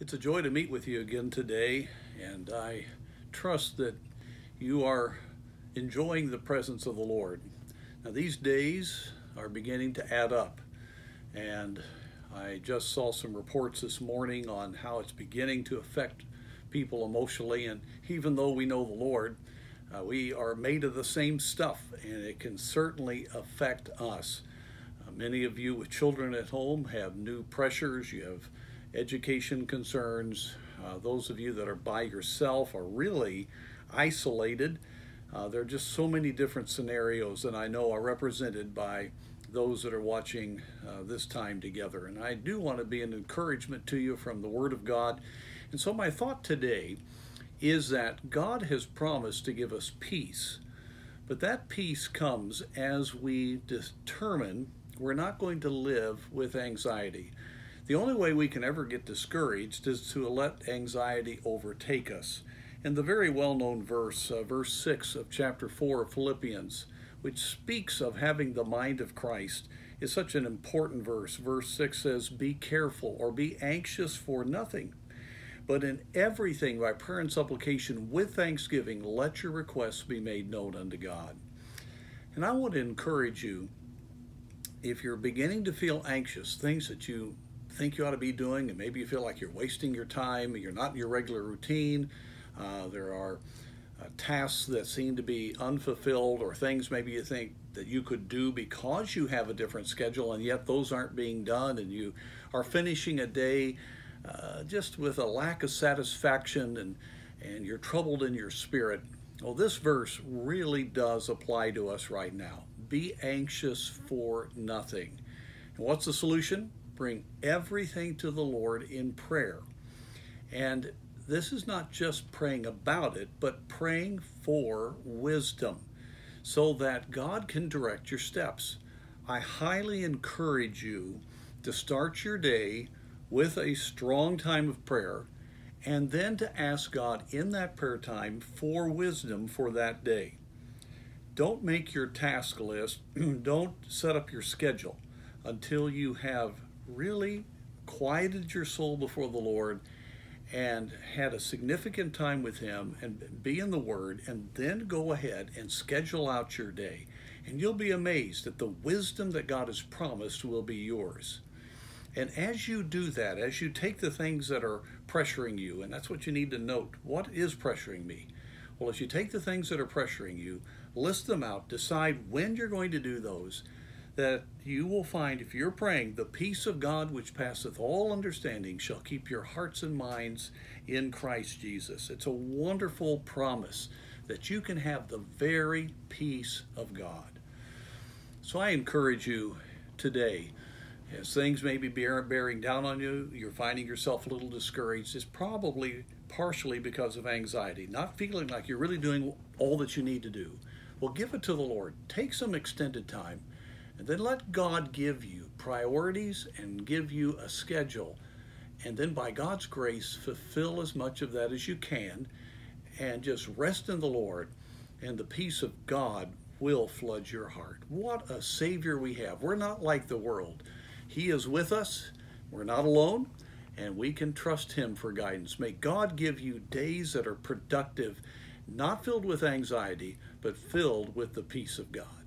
It's a joy to meet with you again today, and I trust that you are enjoying the presence of the Lord. Now, these days are beginning to add up, and I just saw some reports this morning on how it's beginning to affect people emotionally, and even though we know the Lord, uh, we are made of the same stuff, and it can certainly affect us. Uh, many of you with children at home have new pressures, you have education concerns. Uh, those of you that are by yourself are really isolated. Uh, there are just so many different scenarios that I know are represented by those that are watching uh, this time together. And I do want to be an encouragement to you from the Word of God. And so, my thought today is that God has promised to give us peace. But that peace comes as we determine we're not going to live with anxiety. The only way we can ever get discouraged is to let anxiety overtake us. And the very well known verse, uh, verse 6 of chapter 4 of Philippians, which speaks of having the mind of Christ, is such an important verse. Verse 6 says, Be careful or be anxious for nothing, but in everything by prayer and supplication with thanksgiving, let your requests be made known unto God. And I want to encourage you if you're beginning to feel anxious, things that you think you ought to be doing, and maybe you feel like you're wasting your time, you're not in your regular routine. Uh, there are uh, tasks that seem to be unfulfilled, or things maybe you think that you could do because you have a different schedule, and yet those aren't being done, and you are finishing a day uh, just with a lack of satisfaction, and and you're troubled in your spirit. Well, this verse really does apply to us right now. Be anxious for nothing. And what's the solution? Bring everything to the Lord in prayer. And this is not just praying about it, but praying for wisdom so that God can direct your steps. I highly encourage you to start your day with a strong time of prayer and then to ask God in that prayer time for wisdom for that day. Don't make your task list, don't set up your schedule until you have really quieted your soul before the Lord and had a significant time with Him and be in the Word, and then go ahead and schedule out your day. And you'll be amazed that the wisdom that God has promised will be yours. And as you do that, as you take the things that are pressuring you, and that's what you need to note what is pressuring me? Well, as you take the things that are pressuring you, list them out, decide when you're going to do those, that you will find if you're praying, the peace of God which passeth all understanding shall keep your hearts and minds in Christ Jesus. It's a wonderful promise that you can have the very peace of God. So I encourage you today, as things may be bearing down on you, you're finding yourself a little discouraged, it's probably partially because of anxiety, not feeling like you're really doing all that you need to do. Well, give it to the Lord. Take some extended time and then let God give you priorities and give you a schedule. And then by God's grace, fulfill as much of that as you can and just rest in the Lord. And the peace of God will flood your heart. What a Savior we have. We're not like the world. He is with us. We're not alone. And we can trust Him for guidance. May God give you days that are productive, not filled with anxiety, but filled with the peace of God.